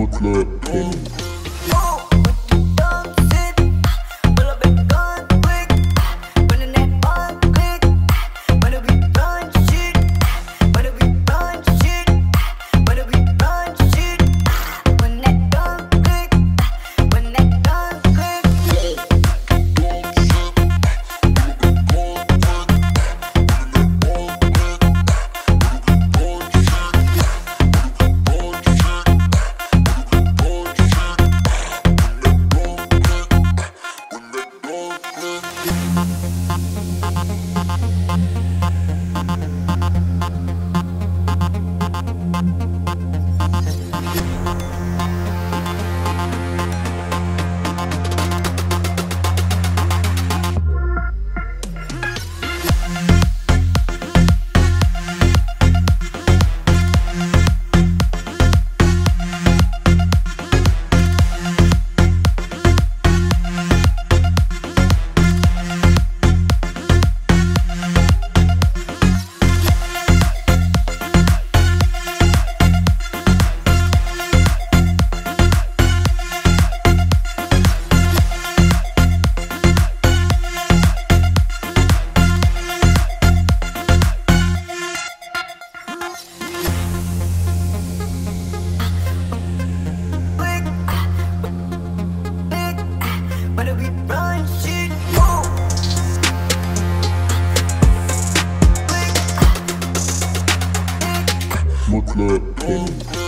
mutlu, benim. club. Oh,